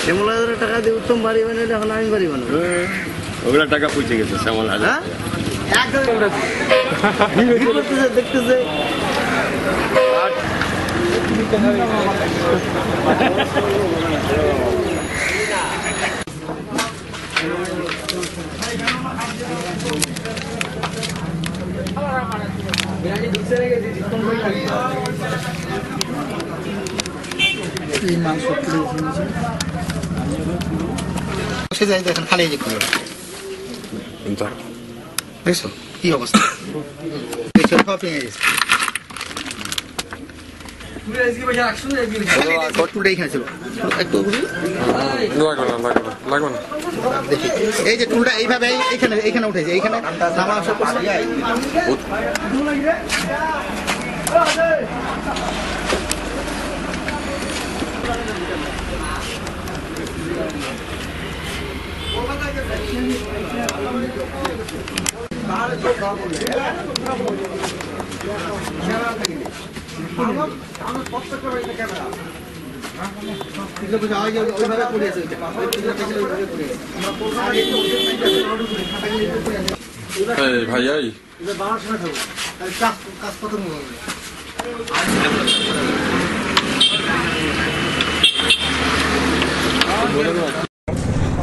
শ্যামল হাজার টাকা দিয়ে উত্তম বাড়ি বানাইলে এখন আমি বাড়ি বানাবো। ওগুলা টাকা পৌঁছে গেছে শ্যামল হাজার হ্যাঁ? হ্যাঁ একদম কি করতেছে দেখতেছে সে যাই দেখেন খালি এই যে খুলে দেখছ কি অবস্থা দেখছ সব ভেঙে গেছে এই যে টুলটা এইভাবে এইখানে এইখানে উঠেছে এইখানে নামা আসা ভাই এই এটা সময় থাকব কাজ কাজ কত হবে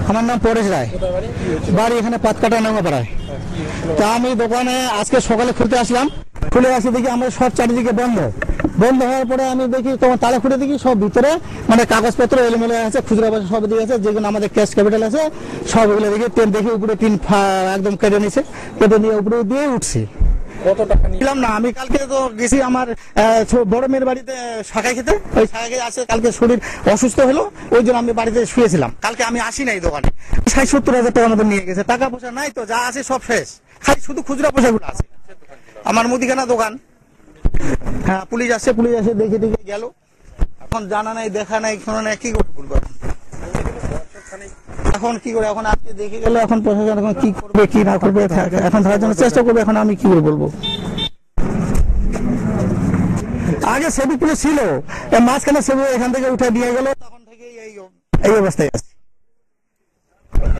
আমার নাম পরেশ রায়। বাড়ি এখানে পাতকাটা নাঙ্গাপাড়ায়। তা আমি দোকানে আজকে সকালে খুলতে আসলাম। খুলে আসি দেখি আমরা সব চারিদিকে বন্ধ। বন্ধ হওয়ার পরে আমি দেখি তোমার তালা খুলে দেখি সব ভিতরে মানে কাগজপত্র এলোমেলো আছে, খুচরা পয়সা সব দিকে আছে, যেগুলো আমাদের ক্যাশ ক্যাপিটাল আছে, সবগুলো দেখি, টেন দেখি উপরে টিন একদম কেটে নিছে। কেটে নিয়ে উপরে দিয়ে উঠছি। ছিলাম না, আমি কালকে তো গেছি আমার বড় মেয়ের বাড়িতে শাখা খেতে। ওই শাখা খেতে আসে, কালকে শরীর অসুস্থ হলো, ওই জন্য আমি বাড়িতে শুয়েছিলাম। কালকে আমি আসি নাই দোকানে। ষাট সত্তর হাজার টাকা মতো নিয়ে গেছে, টাকা পয়সা নাই তো, যা আছে সব শেষ। খালি শুধু খুচরা পয়সাগুলো আছে। আমার মুদিখানা দোকান। হ্যাঁ পুলিশ আসছে, পুলিশ আসে দেখে দেখে গেল। এখন জানা নাই, দেখা নাই, শোনা নাই, কি করে বলব এখন কি করে? এখন আজকে দেখে গেলে এখন প্রশাসন এখন কি করবে, কি না করবে, এখন ধরার জন্য চেষ্টা করবে, এখন আমি কি করে বলব? আগে সেবি পুলিশ ছিল। মাঝখানে সেবি এখান থেকে উঠে দিয়ে গেল, তখন থেকে এই এই অবস্থায় আছে।